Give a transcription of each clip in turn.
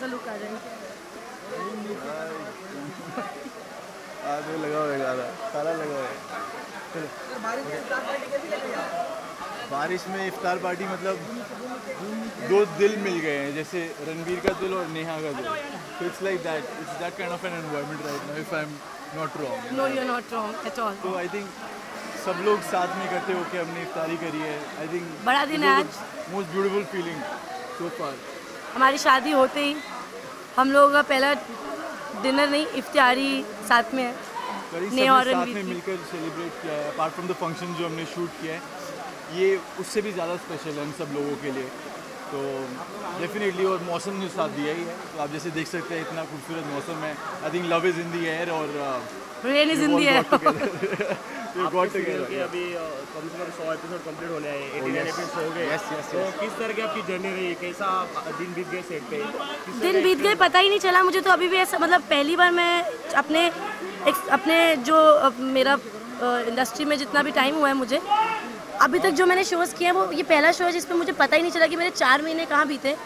कैसा लुक आ जाए आज तो लगा हुआ है ज़्यादा सारा लगा हुआ है। चलो बारिश में इफ्तार पार्टी मतलब दो दिल मिल गए हैं जैसे रणवीर का दिल और नेहा का दिल। तो it's like that it's that kind of an environment right now if I am not wrong no you are not wrong at all तो आई थिंक सब लोग साथ में इकट्ठे होकर हमने इफ्तारी करी है। आई थिंक बड़ा दिन आज। Most beautiful feeling so far हमारी शादी होते ही हम लोगों का पहला डिनर नहीं इफ्तारी साथ में है। करीब और साथ में मिलकर सेलिब्रेट किया है अपार्ट फ्रॉम द फ़ंक्शन जो हमने शूट किया है ये उससे भी ज़्यादा स्पेशल है हम सब लोगों के लिए। तो डेफिनेटली और मौसम ने साथ दिया ही है। तो आप जैसे देख सकते हैं इतना खूबसूरत मौसम है। I think love is in the air और रेन इज़ इन दी है गॉट आपके टुगेदर serial के अभी कम से कम सौ एपिसोड कंप्लीट होने आए एटी yes. एपिसोड हो गए। Yes, yes, तो किस तरह की आपकी जर्नी रही? कैसा दिन बीत गए सेट पे? दिन बीत गए पता ही नहीं चला मुझे तो अभी भी ऐसा मतलब पहली बार मैं अपने एक- अपने जो मेरा इंडस्ट्री में जितना भी टाइम हुआ है मुझे अभी तक जो मैंने शोज़ किए हैं वो ये पहला शो है जिसमें मुझे पता ही नहीं चला कि मेरे चार महीने कहाँ बीते।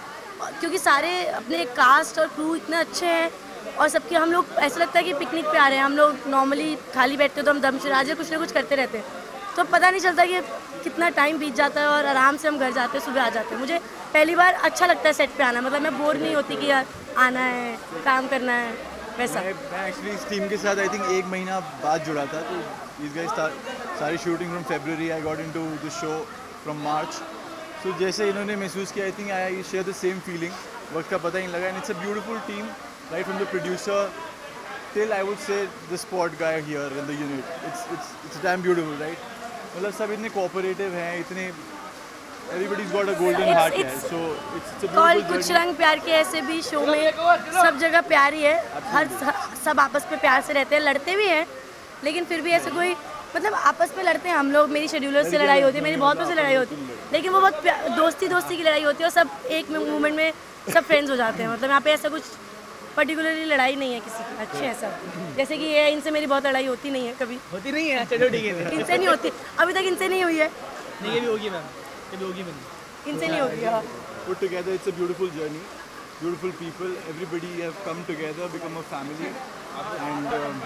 क्योंकि सारे अपने कास्ट और क्रू इतने अच्छे हैं और सबके हम लोग, ऐसा लगता है कि पिकनिक पे आ रहे हैं। हम लोग नॉर्मली खाली बैठते हो तो हम दमशराजे कुछ ना कुछ करते रहते हैं। तो पता नहीं चलता कि कितना टाइम बीत जाता है और आराम से हम घर जाते हैं, सुबह आ जाते हैं। मुझे पहली बार अच्छा लगता है सेट पे आना। मतलब मैं बोर नहीं होती कि यार आना है, काम करना है, वैसा। मैं एक्चुअली इस टीम के साथ आई थिंक एक महीना बाद जुड़ा था तो इस गाइस सारी shooting from February I got into the show from March so जैसे इन्होंने महसूस किया I think I share the same feeling वक्त का पता ही नहीं लगा and it's a beautiful team right from the producer till I would say the spot guy here in the unit it's it's it's damn beautiful right मतलब सब इतने cooperative हैं इतने everybody's got a golden It's- heart it's here so it's, it's a call beautiful कुछ रंग प्यार के ऐसे भी शो में सब जगह प्यार ही है हर सब आपस में प्यार से रहते हैं लड़ते भी हैं लेकिन फिर भी ऐसे कोई मतलब आपस में लड़ते हैं हम लोग मेरी शेड्यूलर से लड़ाई होती है मेरी बहुतों से लड़ाई होती है लेकिन वो बहुत दोस्ती दोस्ती की लड़ाई होती है और सब एक मूवमेंट में सब फ्रेंड्स हो जाते हैं मतलब यहाँ पे ऐसा कुछ पर्टिकुलरली लड़ाई नहीं है किसी की अच्छे हैं सब जैसे कि ये इनसे मेरी बहुत लड़ाई होती नहीं है कभी होती नहीं है चलो ठीक है इनसे नहीं होती अभी तक इनसे नहीं हुई है नहीं ये भी होगी मैम ये भी होगी मैम इनसे नहीं होती हाँ put together. It's a beautiful journey. Beautiful people. Everybody have come together, become a family, and um,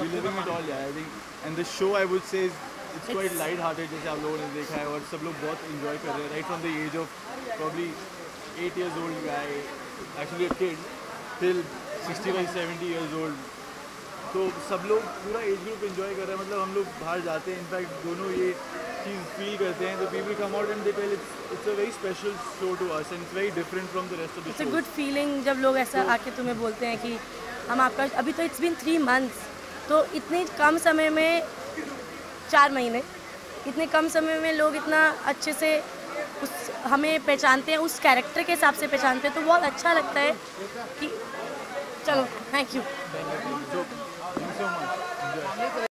we're living it all. Yeah, I think. And the show, I would say, is it's quite light-hearted, जैसे आप लोगों ने देखा है और सब लोग बहुत enjoy कर रहे हैं. Right from the age of probably eight years old guy, actually a kid, till 65, 70 years old. तो सब लोग पूरा एज ग्रुप एंजॉय कर रहे हैं। मतलब हम लोग बाहर जाते हैं। इनफैक्ट दोनों ये चीज़ फील करते हैं। तो people come out and they tell it's it's a very special show to us and it's very different from the rest of the it's a good feeling जब लोग ऐसा आके तुम्हें बोलते हैं कि हम आपका अभी तो इट्स बिन थ्री मंथ्स तो इतने कम समय में चार महीने इतने कम समय में लोग इतना अच्छे से उस, हमें पहचानते हैं, उस कैरेक्टर के हिसाब से पहचानते हैं तो बहुत अच्छा लगता है कि, चलो थैंक यू